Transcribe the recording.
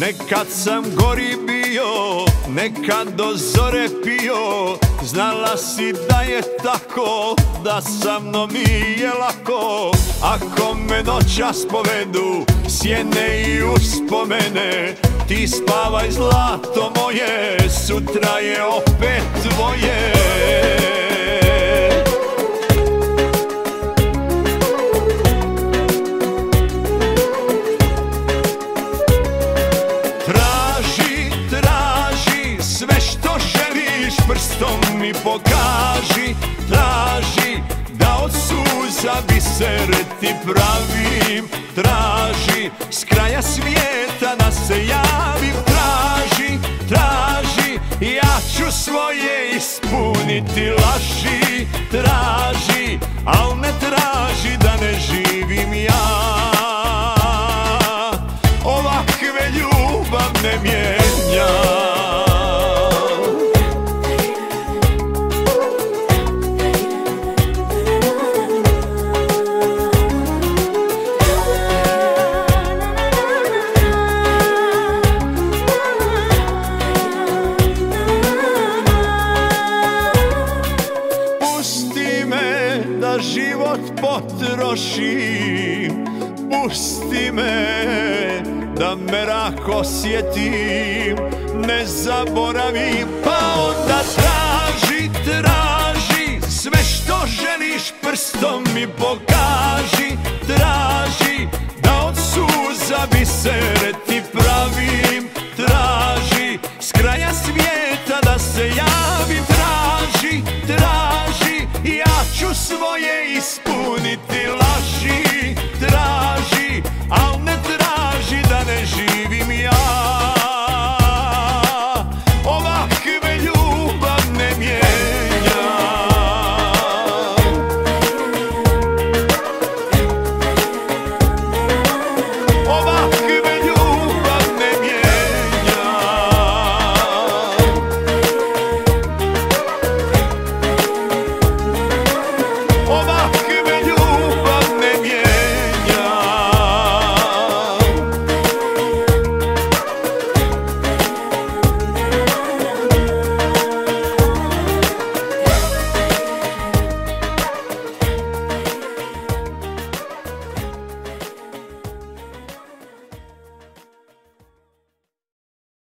Nekad sam gori bio, nekad do zore pio. Znala si da je tako, da sa mnom nije lako. Ako me noćas povedu, sjene i uspomene Ti spavaj zlato moje, sutra je opet tvoje. Želiš prstom mi pokaži Traži, da od suza biser ti pravim. Traži, s kraja svijeta da se javim. Traži, traži, ja ću svoje ispuniti laži. Traži, al ne traži da ne živim ja. Ovakve ljubav ne Pusti me da život potrošim. Pusti me da merak osjetim. Ne zaboravim. Pa onda traži, traži Sve što želiš prstom mi pokaži. Traži da od suza bisere ti już swoje i.